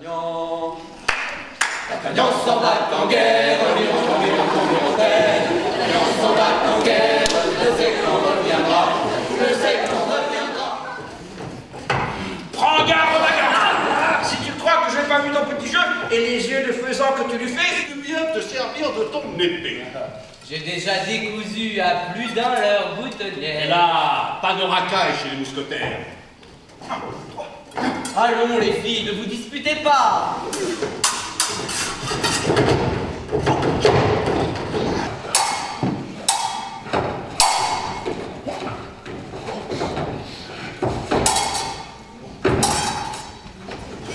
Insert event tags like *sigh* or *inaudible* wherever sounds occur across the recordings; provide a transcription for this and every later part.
D'Artagnan, D'Artagnan s'en va en guerre, environ, environ, environ terre. D'Artagnan s'en va en guerre, sais qu'on reviendra, sais qu'on reviendra. Prends garde, ma garde Si tu crois que je n'ai pas vu ton petit jeu et les yeux de faisant que tu lui fais, Tu viens te servir de ton épée. J'ai déjà décousu à plus d'un leur Et boutonnière. là, pas de racaille chez les mousquetaires. Allons les filles, ne vous disputez pas.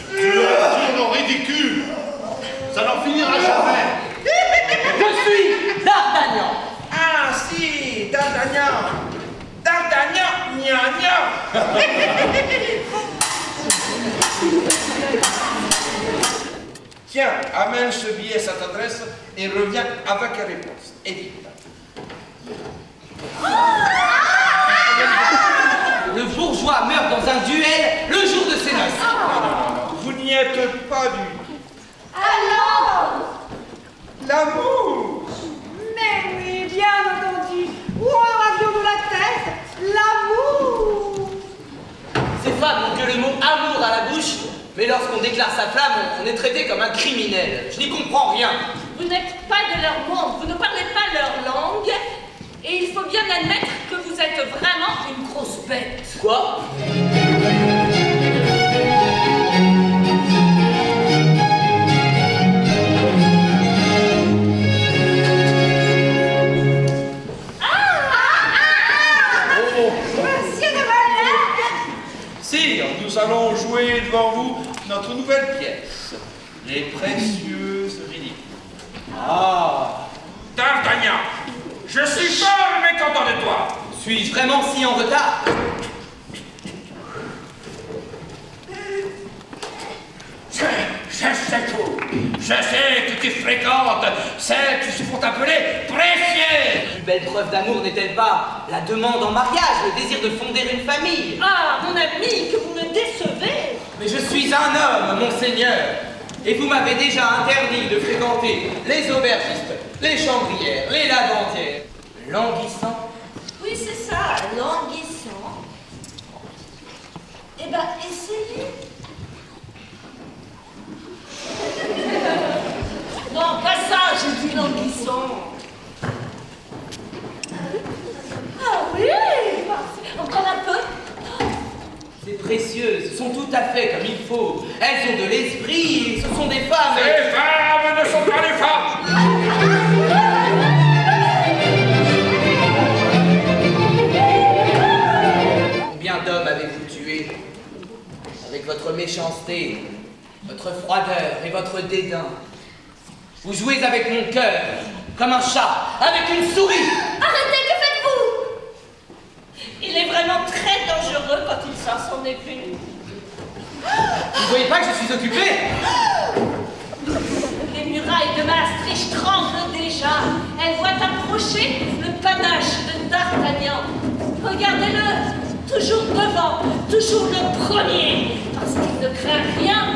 Tu as nos ridicule. Ça n'en finira jamais. Je suis D'Artagnan. Ah si, D'Artagnan D'Artagnan, gna gna *laughs* Tiens, amène ce billet à cette adresse et reviens avec la réponse. Et vite. Le bourgeois meurt dans un duel le jour de ses noces. Vous n'y êtes pas du tout. Alors L'amour Mais oui, bien entendu. Où en avions-nous la tête L'amour Ces femmes n'ont que le mot amour à la bouche, mais lorsqu'on déclare sa flamme, on est traité comme un criminel. Je n'y comprends rien. Vous n'êtes pas de leur monde, vous ne parlez pas leur langue, et il faut bien admettre que vous êtes vraiment une grosse bête. Quoi? Sire, nous allons jouer devant vous notre nouvelle pièce, Les précieuses ridicules. Ah D'Artagnan, je suis fort mécontent de toi. Suis-je vraiment si en retard? Je, je sais tout. Je sais que tu fréquentes celles qui se font appeler précieuses. Belle preuve d'amour n'est-elle pas la demande en mariage, le désir de fonder une famille? Ah, mon ami, que vous me décevez Mais je suis un homme, monseigneur Et vous m'avez déjà interdit de fréquenter les aubergistes, les chambrières, les lavandières. Languissant précieuses sont tout à fait comme il faut. Elles ont de l'esprit, ce sont des femmes. Les femmes ne sont pas les femmes. Combien d'hommes avez-vous tué Avec votre méchanceté, votre froideur et votre dédain? Vous jouez avec mon cœur, comme un chat, avec une souris. Arrêtez, que faites-vous Il est vraiment très dangereux quand il sort son épée. Vous voyez pas que je suis occupé Les murailles de Maastricht tremblent déjà. Elles voient approcher le panache de D'Artagnan. Regardez-le, toujours devant, toujours le premier, parce qu'il ne craint rien.